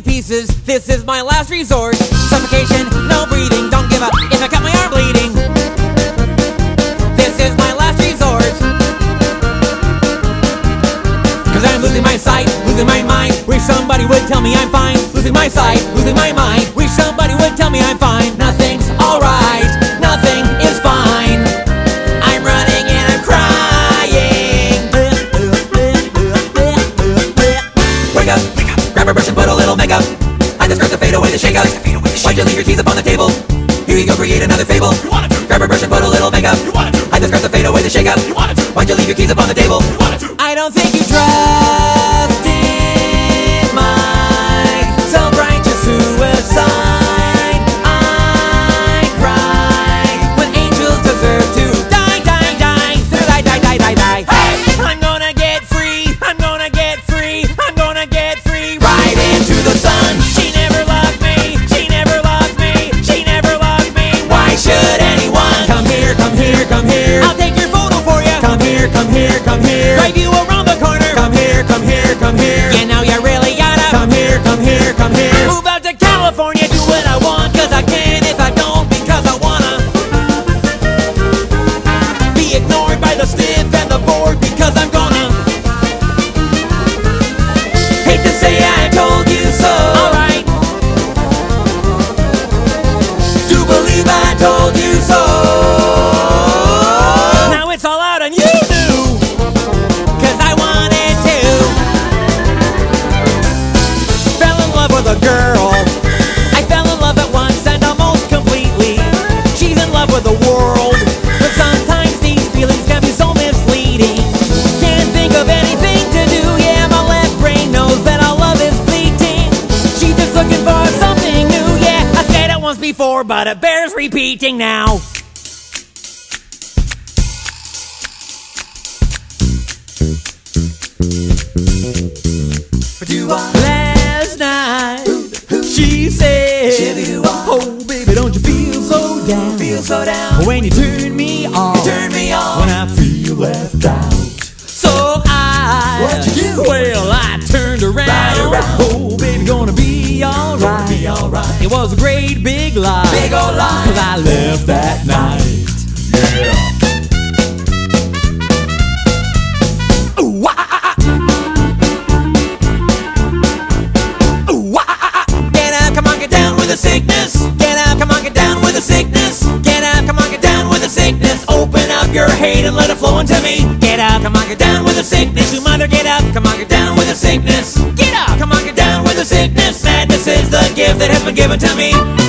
my pieces. This is my last resort. Suffocation, no breathing, don't give up if I cut my arm bleeding. This is my last resort. Cause I'm losing my sight, losing my mind. Wish somebody would tell me I'm fine. Losing my sight, losing my mind. Wish somebody would tell me I'm fine. Keys upon the table? Here you go, create another fable. You wanted to. Grab a brush and put a little makeup. You wanted to. I just scratch the fade away the shake up. You wanted to. Why'd you leave your keys upon the table? You wanted to. I don't think you trust say I told you so. Alright. Do believe I told you so. Before, but it bears repeating now. Last night, she said, Oh, baby, don't you feel so down? Feel so down. When you turn It was a great big lie. Big old lie. Cause I left that night. Yeah. Ooh, ah, ah, ah. Ooh, ah, ah. Get up, come on, get down with the sickness. Get up, come on, get down with the sickness. Get up, come on, get down with the sickness. Open up your hate and let it flow into me. Get up, come on, get down with the sickness. You mother, get up, come on, get down with the sickness. Get up, come on, get down with the sickness. Been given to me.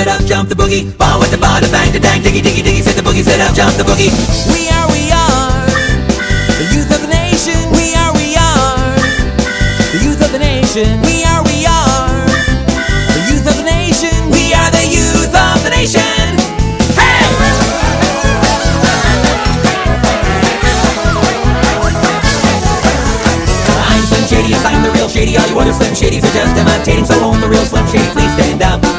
The set up, jump the boogie. Ball with the bada bang, da dang, diggy, diggy, diggy, said the boogie, set up, jump the boogie. We are, we are. The youth of the nation. We are, we are. The youth of the nation. We are, we are. The youth of the nation. We are the youth of the nation. Hey! I'm Slim Shady, I'm the real Shady. All you other Slim Shadys are just imitating. So won't the real Slim Shady please stand up?